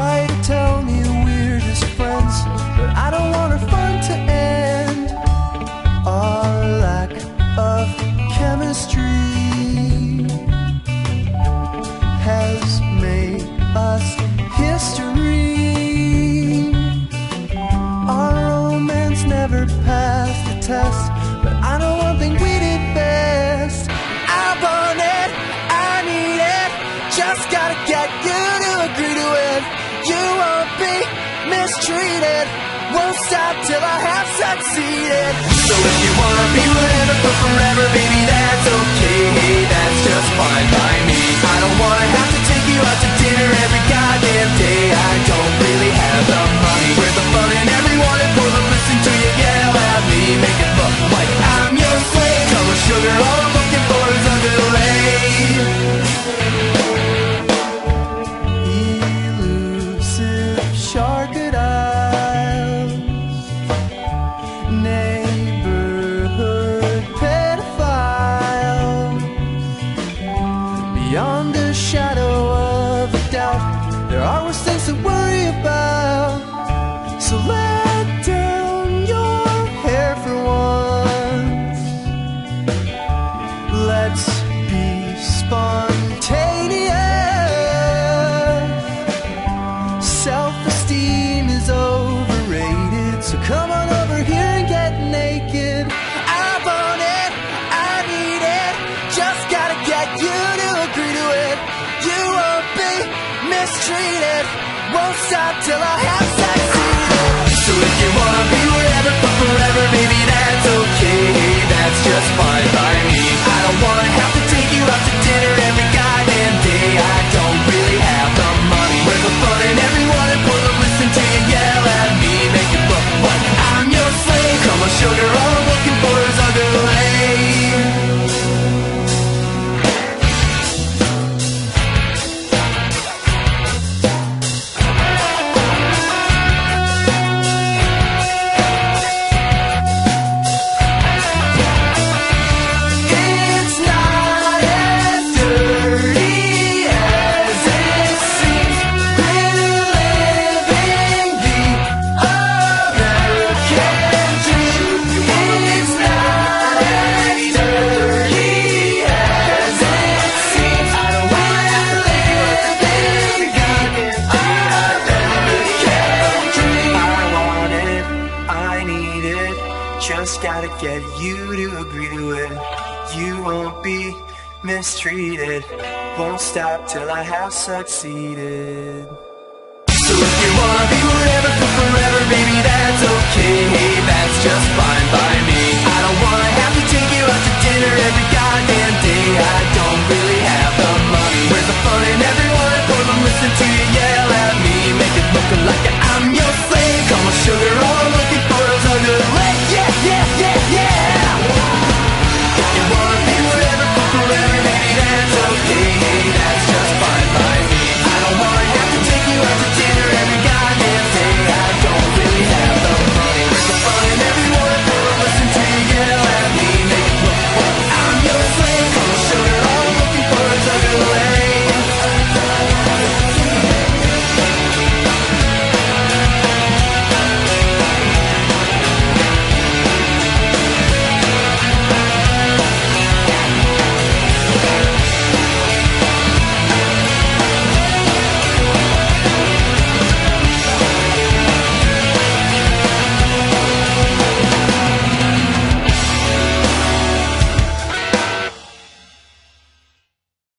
try to tell me we're just friends, but I don't want our fun to end. Our lack of chemistry has made us history. stop till I have succeeded. So if you wanna be whatever for forever, baby, that. things to worry about. So let defeated Won't stop till I have succeeded. So if you wanna be whatever but forever Maybe that's okay, that's just fine. gotta get you to agree to it. You won't be mistreated. Won't stop till I have succeeded. So if you wanna be whatever.